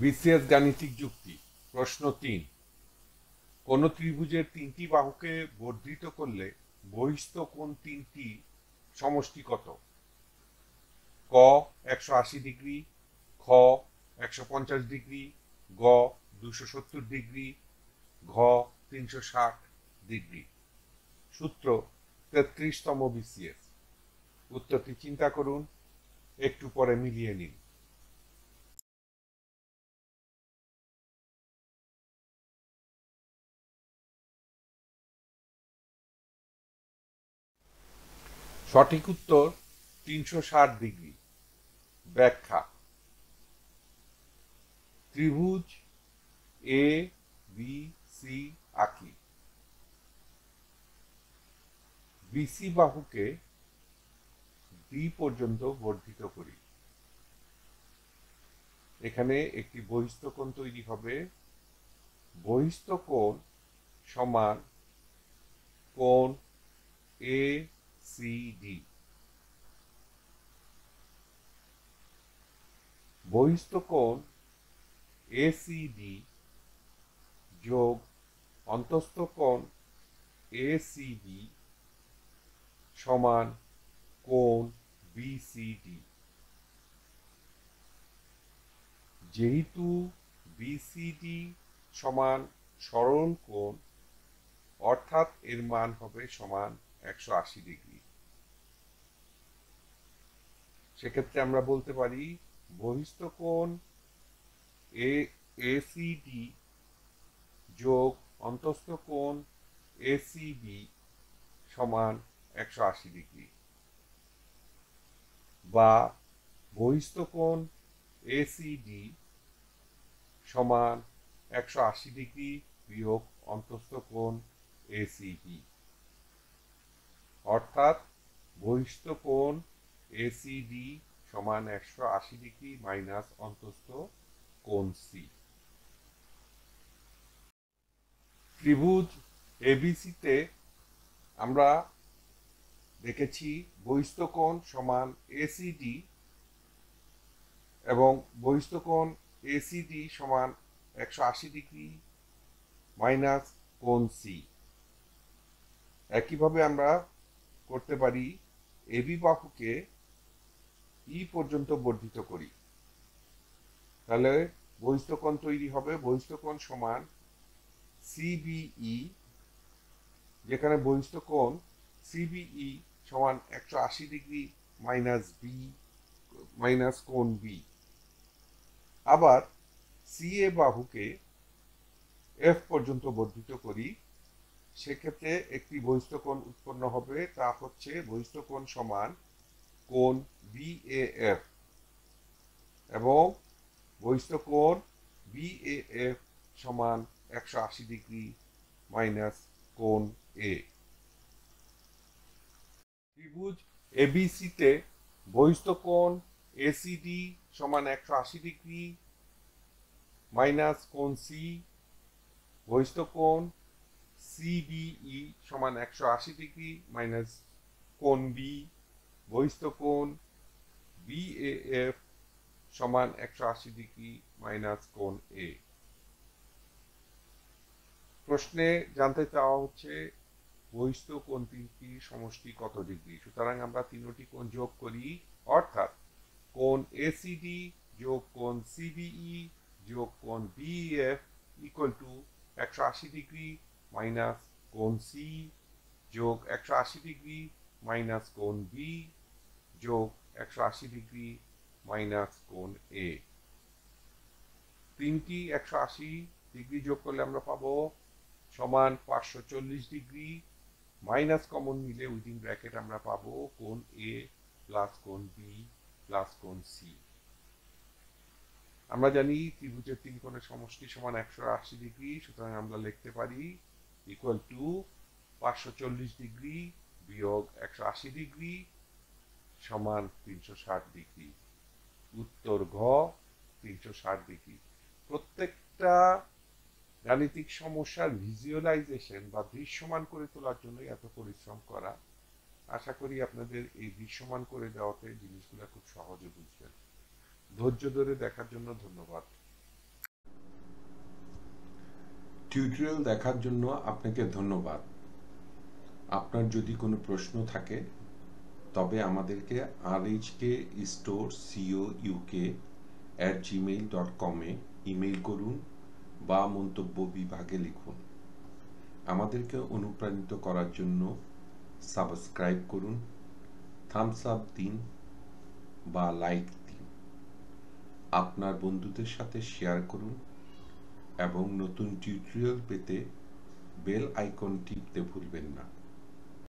BCS গাণিতিক যুক্তি। প্রশ্ন তিন। কোন ত্রিভুজের তিনটি বাহুকে বর্ধিত করলে বহিস্থ কোণ তিনটি সমষ্টি কত? ক, একশো আশি ডিগ্রি, খ, একশো পঞ্চাশ ডিগ্রি, গ, দুশো সত্তর ডিগ্রি, ঘ, তিনশো ষাট ডিগ্রি। সূত্র, তেত্রিশতম বিসিএস। উত্তরটি চিন্তা করুন, একটু পরে মিলিয়ে নিন। সঠিক উত্তর তিনশো ষাট ডিগ্রি। ব্যাখ্যা। ত্রিভুজ এ বি সি আঁকি। বিসি বাহুকে ডি পর্যন্ত বর্ধিত করি। এখানে একটি বহিস্থ কোণ তৈরি হবে। বহিস্থ কোণ সমান কোণ এ সি ডি বহিস্থ কোণ এসিডি যোগ অন্তস্থ কোণ এসিবি সমান কোণ বিসিডি যেহেতু বিসিডি সমান সরল কোণ, অর্থাৎ এর মান হবে সমান একশো আশি ডিগ্রি। সেক্ষেত্রে আমরা বলতে পারি বহিস্থ কোণ এ এসিডি যোগ অন্তস্থ কোণ এসিবি সমান একশো আশি ডিগ্রি। বা বহিস্থ কোণ এসিডি সমান একশো আশি ডিগ্রি বিয়োগ অন্তস্থ কোণ এসিবি অর্থাৎ বহিস্থ কোণ এসিডি সমান একশো আশি ডিগ্রি মাইনাস অন্তস্থ কোণ সি ত্রিভুজ এবিসিতে আমরা দেখেছি বহিস্থ কোণ সমান এসিডি এবং বহিস্থ কোণ এসিডি সমান একশো আশি ডিগ্রি মাইনাস কোণ সি একইভাবে আমরা করতে পারি এবি বাহুকে ই পর্যন্ত বর্ধিত করি। তাহলে বহিস্থ কোণ তৈরি হবে বহিস্থ কোণ সমান সিবিই যেখানে বহিস্থ কোণ সিবিই সমান একশো আশি ডিগ্রি মাইনাস বি মাইনাস কোণ বি আবার সি এ বাহুকে এফ পর্যন্ত বর্ধিত করি সেক্ষেত্রে একটি বহিস্থ কোণ উৎপন্ন হবে, তা হচ্ছে বহিস্থ কোণ সমান কোণ বিএএফ এবং বহিস্থ কোণ বিএএফ সমান একশো আশি ডিগ্রি মাইনাস কোণ এ ত্রিভুজ এবিসিতে বহিস্থ কোণ এসিডি সমান একশো আশি ডিগ্রি মাইনাস কোণ সি বহিস্থ কোণ সিবিই সমান একশো আশি ডিগ্রি মাইনাস কোণ বি বহিস্থ কোণ বিএএফ সমান একশো আশি ডিগ্রি মাইনাস কোণ এ প্রশ্নে জানতে চাওয়া হচ্ছে, বহিস্থ কোণ তিনটি সমষ্টি কত ডিগ্রি? সুতরাং আমরা তিনটি কোণ যোগ করি, অর্থাৎ কোণ এসিডি যোগ কোণ সিবিই যোগ কোণ বিএফ ইকুয়াল টু একশো আশি ডিগ্রি মাইনাস কোণ সি যোগ একশো আশি ডিগ্রি মাইনাস কোণ বি যোগ একশো আশি ডিগ্রি মাইনাস কোণ এ তিনটি একশো আশি ডিগ্রি যোগ করলে আমরা পাবো সমান পাঁচশো চল্লিশ ডিগ্রি মাইনাস কমন নিলে উইদিন ব্র্যাকেট আমরা পাবো কোন এ প্লাস কোন বি প্লাস কোন সি আমরা জানি ত্রিভুজের তিন কোণের সমষ্টি সমান একশো আশি ডিগ্রি, সুতরাং আমরা লিখতে পারি ইকুয়াল টু পাঁচশো চল্লিশ ডিগ্রি বিয়োগ একশো আশি ডিগ্রি সমান তিনশো ষাট ডিগ্রি উত্তর ঘ, তিনশো ষাট ডিগ্রি প্রত্যেকটা গাণিতিক সমস্যার ভিজুয়ালাইজেশন বা দৃশ্যমান করে তোলার জন্য এত পরিশ্রম করা। আশা করি আপনাদের এই দৃশ্যমান করে দেওয়াতে জিনিসগুলো খুব সহজে বুঝবেন। ধৈর্য ধরে দেখার জন্য ধন্যবাদ। টিউটোরিয়াল দেখার জন্য আপনাকে ধন্যবাদ। আপনার যদি কোনো প্রশ্ন থাকে, তবে আমাদেরকে R HK store co UK at Gmail dot কমে ইমেইল করুন বা মন্তব্য বিভাগে লিখুন। আমাদেরকে অনুপ্রাণিত করার জন্য সাবস্ক্রাইব করুন থামস আপ দিন বা লাইক দিন। আপনার বন্ধুদের সাথে শেয়ার করুন এবং নতুন টিউটোরিয়াল পেতে বেল আইকন টিপতে ভুলবেন না।